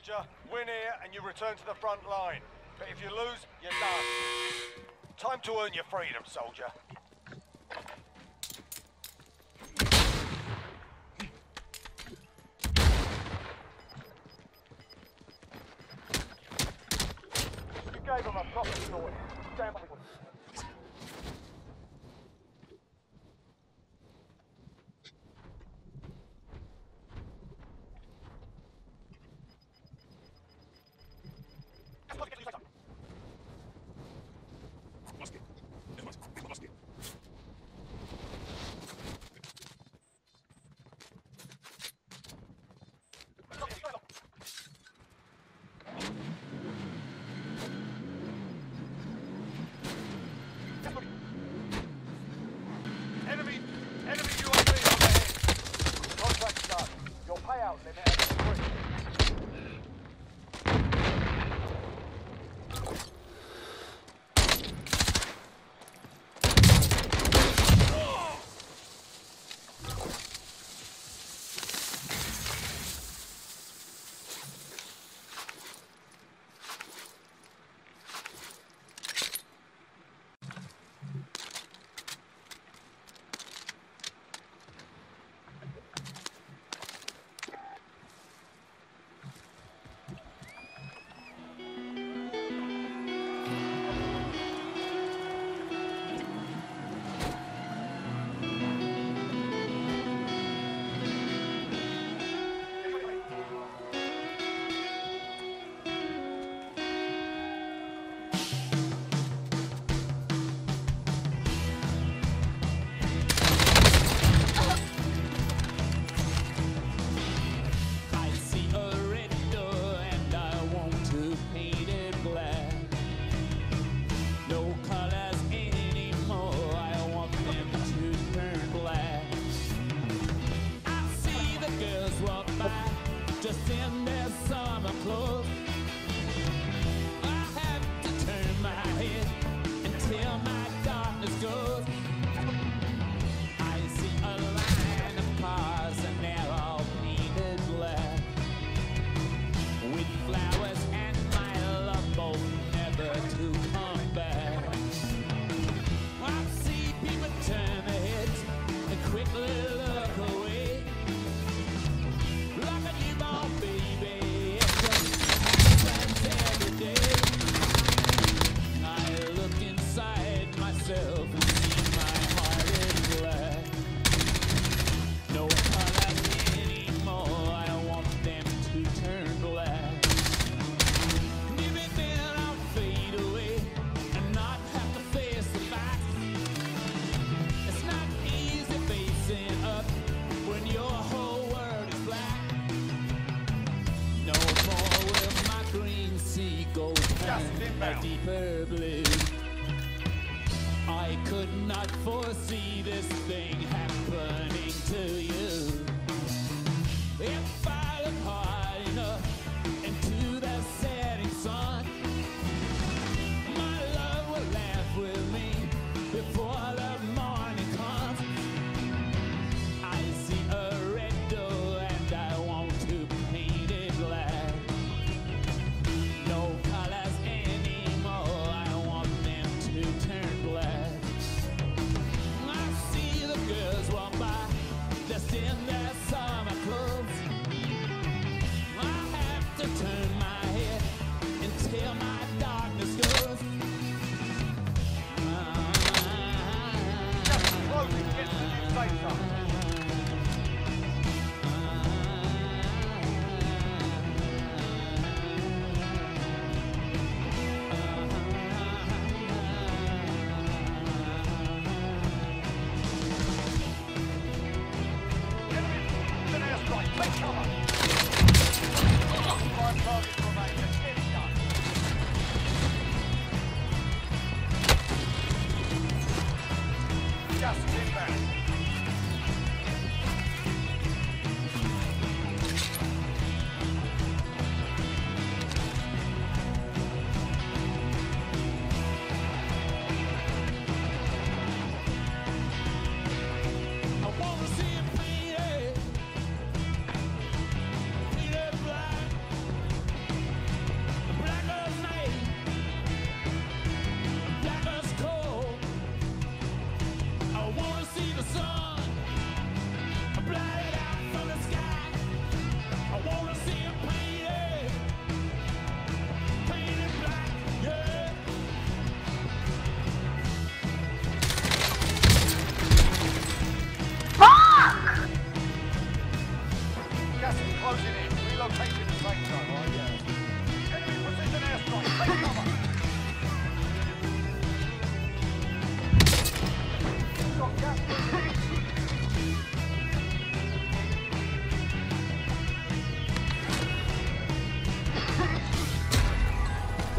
soldier, win here and you return to the front line. But if you lose, you're done. Time to earn your freedom, soldier. You gave him a proper story. Sunday summer clothes. a deeper blue. I could not foresee this thing happening to you. on target.